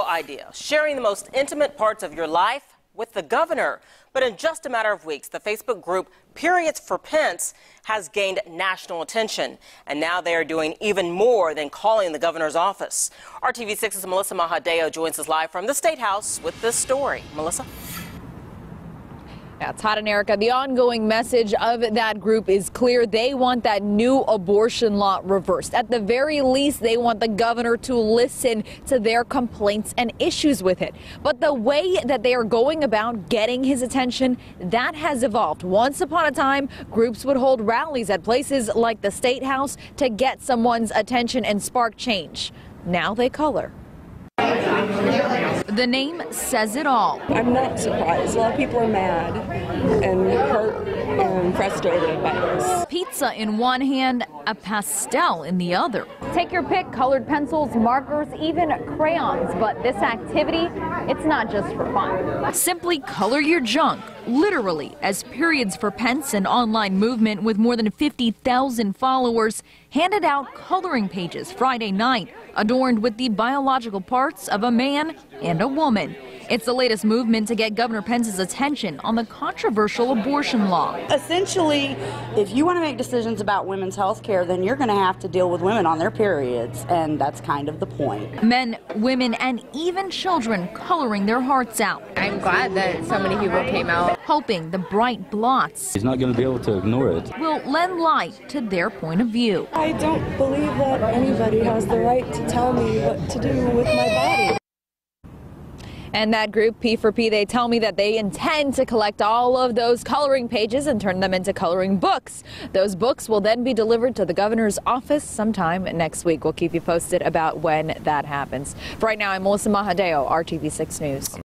idea, sharing the most intimate parts of your life with the governor. But in just a matter of weeks, the Facebook group Periods for Pence has gained national attention. And now they are doing even more than calling the governor's office. RTV6's Melissa Mahadeo joins us live from the State House with this story. Melissa? Yeah, Todd and Erica, the ongoing message of that group is clear. They want that new abortion law reversed. At the very least, they want the governor to listen to their complaints and issues with it. But the way that they are going about getting his attention, that has evolved. Once upon a time, groups would hold rallies at places like the State House to get someone's attention and spark change. Now they color. The name says it all. I'm not surprised. A lot of people are mad and hurt and frustrated by this. Pizza in one hand, a pastel in the other. Take your pick, colored pencils, markers, even crayons. But this activity, it's not just for fun. Simply color your junk, literally, as Periods for Pence, an online movement with more than 50,000 followers, handed out coloring pages Friday night, adorned with the biological parts of a man and a woman. It's the latest movement to get Governor Pence's attention on the controversial abortion law. Essentially, if you want to make decisions about women's health care, then you're going to have to deal with women on their periods, and that's kind of the point. Men, women, and even children coloring their hearts out. I'm glad that so many people came out. Hoping the bright blots He's not going to be able to ignore it. will lend light to their point of view. I don't believe that anybody has the right to tell me what to do with my body. And that group, P4P, they tell me that they intend to collect all of those coloring pages and turn them into coloring books. Those books will then be delivered to the governor's office sometime next week. We'll keep you posted about when that happens. For right now, I'm Melissa Mahadeo, RTV6 News.